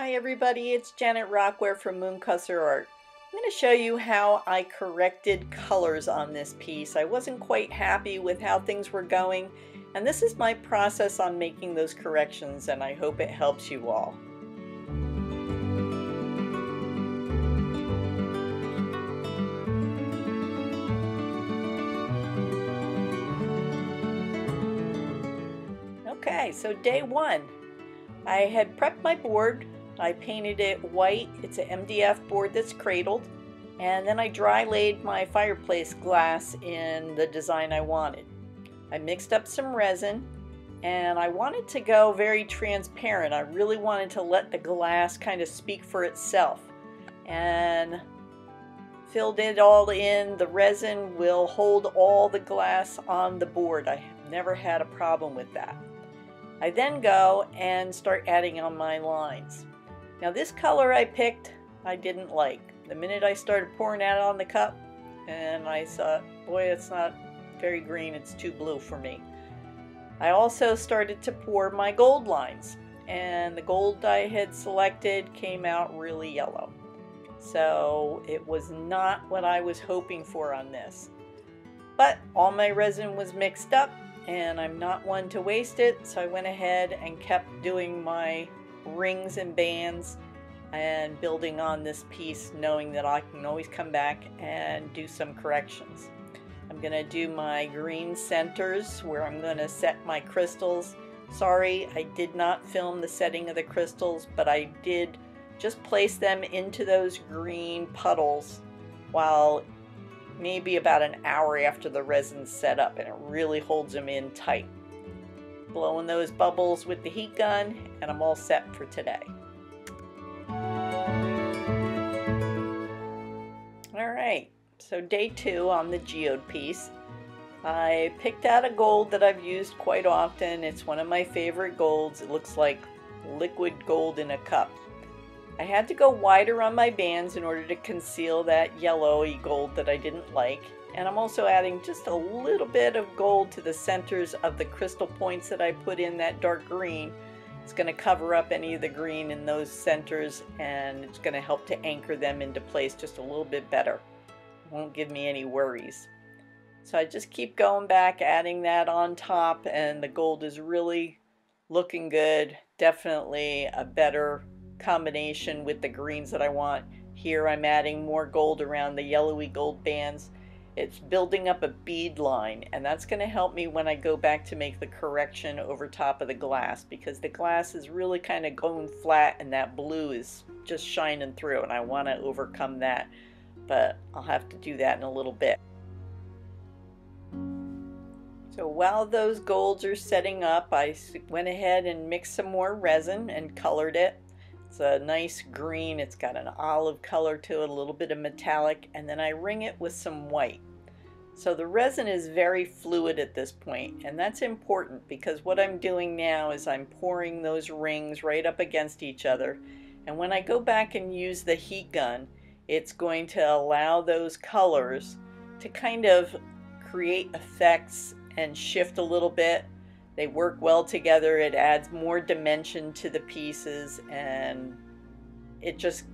Hi everybody, it's Janet Rockware from Moonkusser Art. I'm going to show you how I corrected colors on this piece. I wasn't quite happy with how things were going and this is my process on making those corrections and I hope it helps you all. Okay, so day one. I had prepped my board. I painted it white. It's an MDF board that's cradled. And then I dry laid my fireplace glass in the design I wanted. I mixed up some resin and I wanted to go very transparent. I really wanted to let the glass kind of speak for itself. And filled it all in. The resin will hold all the glass on the board. I never had a problem with that. I then go and start adding on my lines. Now this color I picked, I didn't like. The minute I started pouring that on the cup, and I thought, boy, it's not very green, it's too blue for me. I also started to pour my gold lines, and the gold I had selected came out really yellow. So it was not what I was hoping for on this. But all my resin was mixed up and I'm not one to waste it, so I went ahead and kept doing my rings and bands and building on this piece knowing that I can always come back and do some corrections. I'm going to do my green centers where I'm going to set my crystals. Sorry, I did not film the setting of the crystals, but I did just place them into those green puddles while maybe about an hour after the resin's set up and it really holds them in tight. Blowing those bubbles with the heat gun and I'm all set for today. Alright, so day two on the geode piece. I picked out a gold that I've used quite often. It's one of my favorite golds. It looks like liquid gold in a cup. I had to go wider on my bands in order to conceal that yellowy gold that I didn't like. And I'm also adding just a little bit of gold to the centers of the crystal points that I put in that dark green. It's going to cover up any of the green in those centers and it's going to help to anchor them into place just a little bit better. Won't give me any worries. So I just keep going back, adding that on top, and the gold is really looking good. Definitely a better combination with the greens that I want. Here I'm adding more gold around the yellowy gold bands. It's building up a bead line and that's going to help me when I go back to make the correction over top of the glass because the glass is really kind of going flat and that blue is just shining through and I want to overcome that but I'll have to do that in a little bit. So while those golds are setting up I went ahead and mixed some more resin and colored it it's a nice green, it's got an olive color to it, a little bit of metallic, and then I ring it with some white. So the resin is very fluid at this point, and that's important because what I'm doing now is I'm pouring those rings right up against each other. And when I go back and use the heat gun, it's going to allow those colors to kind of create effects and shift a little bit they work well together. It adds more dimension to the pieces and it just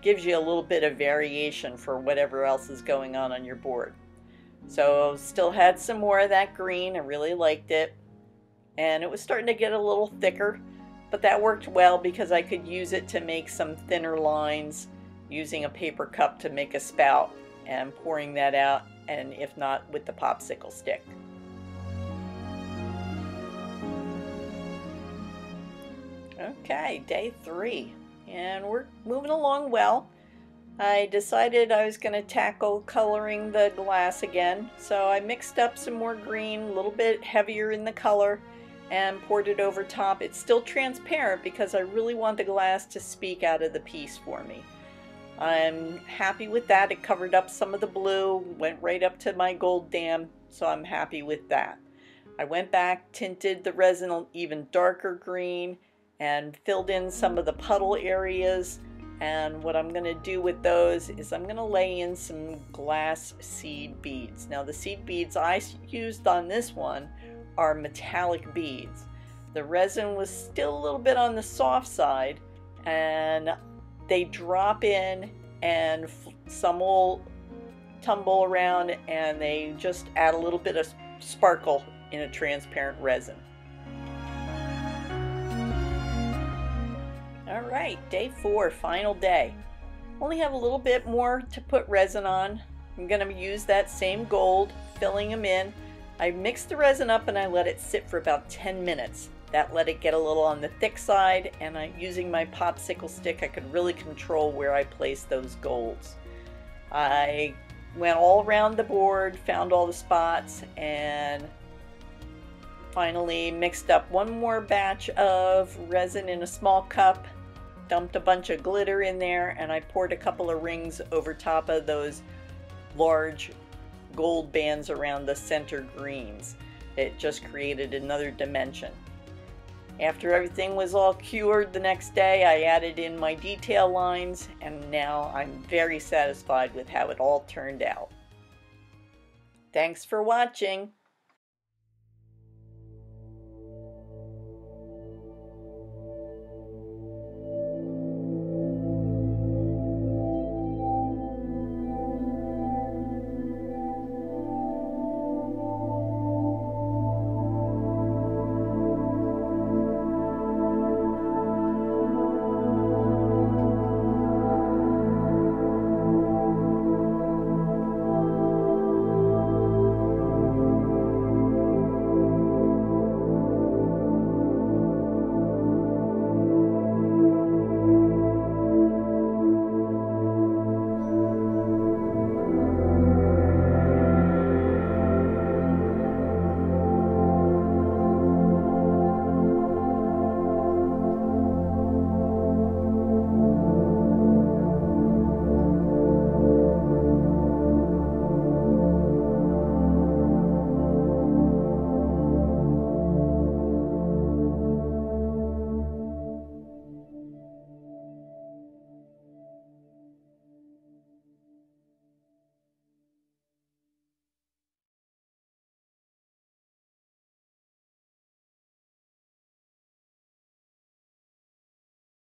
gives you a little bit of variation for whatever else is going on on your board. So still had some more of that green. I really liked it. And it was starting to get a little thicker, but that worked well because I could use it to make some thinner lines using a paper cup to make a spout and pouring that out and if not with the popsicle stick. Okay, day three, and we're moving along well. I decided I was going to tackle coloring the glass again, so I mixed up some more green, a little bit heavier in the color, and poured it over top. It's still transparent because I really want the glass to speak out of the piece for me. I'm happy with that. It covered up some of the blue, went right up to my gold dam, so I'm happy with that. I went back, tinted the resin even darker green, and filled in some of the puddle areas. And what I'm going to do with those is I'm going to lay in some glass seed beads. Now the seed beads I used on this one are metallic beads. The resin was still a little bit on the soft side and they drop in and some will tumble around and they just add a little bit of sparkle in a transparent resin. Right, day four, final day. Only have a little bit more to put resin on. I'm to use that same gold, filling them in. I mix the resin up and I let it sit for about 10 minutes. That let it get a little on the thick side and I, using my popsicle stick I could really control where I place those golds. I went all around the board, found all the spots, and finally mixed up one more batch of resin in a small cup, dumped a bunch of glitter in there, and I poured a couple of rings over top of those large gold bands around the center greens. It just created another dimension. After everything was all cured the next day, I added in my detail lines and now I'm very satisfied with how it all turned out. Thanks for watching.